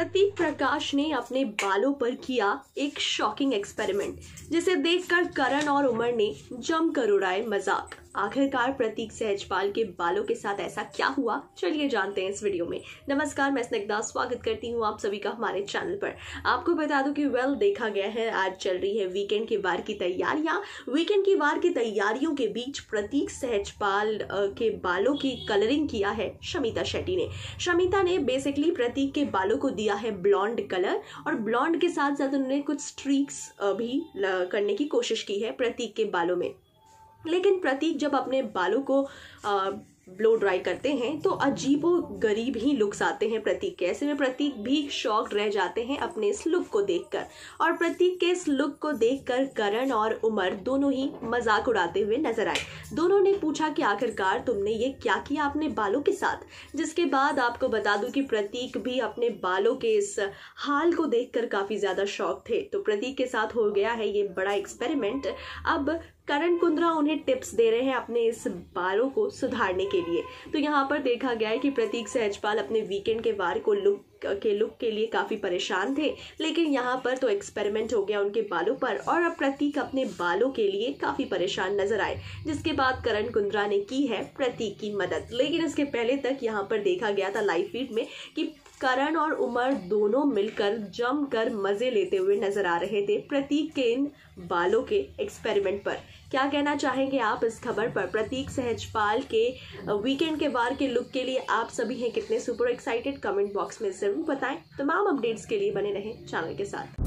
प्रतीक प्रकाश ने अपने बालों पर किया एक शॉकिंग एक्सपेरिमेंट जिसे देखकर करण और उमर ने जमकर उड़ाए मज़ाक। आखिरकार प्रतीक सहजपाल के बालों के साथ ऐसा क्या हुआ? चलिए जानते हैं इस वीडियो में। नमस्कार, मैं स्निग्धा, स्वागत करती हूँ आप सभी का हमारे चैनल पर। आपको बता दूँ कि वेल देखा गया है, आज चल रही है वीकेंड की वार की तैयारियाँ। वीकेंड की वार की तैयारियों के बीच प्रतीक सहजपाल के बालों की कलरिंग किया है शमिता शेट्टी ने। शमिता ने बेसिकली प्रतीक के बालों को दिया है ब्लॉन्ड कलर और ब्लॉन्ड के साथ साथ उन्होंने कुछ स्ट्रीक्स भी करने की कोशिश की है प्रतीक के बालों में। लेकिन प्रतीक जब अपने बालों को ब्लो ड्राई करते हैं तो अजीबो गरीब ही लुक्स आते हैं प्रतीक के। ऐसे में प्रतीक भी शॉक रह जाते हैं अपने इस लुक को देखकर। और प्रतीक के इस लुक को देखकर करण और उमर दोनों ही मज़ाक उड़ाते हुए नज़र आए। दोनों ने पूछा कि आखिरकार तुमने ये क्या किया अपने बालों के साथ? जिसके बाद आपको बता दूँ कि प्रतीक भी अपने बालों के इस हाल को देखकर काफ़ी ज़्यादा शौक थे। तो प्रतीक के साथ हो गया है ये बड़ा एक्सपेरिमेंट अब करण कुंद्रा उन्हें टिप्स दे रहे हैं अपने इस बालों को सुधारने के लिए। तो यहाँ पर देखा गया है कि प्रतीक सहजपाल अपने वीकेंड के वार को लुक के लुक के लिए काफ़ी परेशान थे, लेकिन यहाँ पर तो एक्सपेरिमेंट हो गया उनके बालों पर, और अब प्रतीक अपने बालों के लिए काफ़ी परेशान नज़र आए, जिसके बाद करण कुंद्रा ने की है प्रतीक की मदद। लेकिन इसके पहले तक यहाँ पर देखा गया था लाइव फ़ीड में कि करण और उमर दोनों मिलकर जमकर मज़े लेते हुए नज़र आ रहे थे प्रतीक के इन बालों के एक्सपेरिमेंट पर। क्या कहना चाहेंगे आप इस खबर पर? प्रतीक सहजपाल के वीकेंड के वार के लुक के लिए आप सभी हैं कितने सुपर एक्साइटेड कमेंट बॉक्स में ज़रूर बताएँ। तमाम अपडेट्स के लिए बने रहें चैनल के साथ।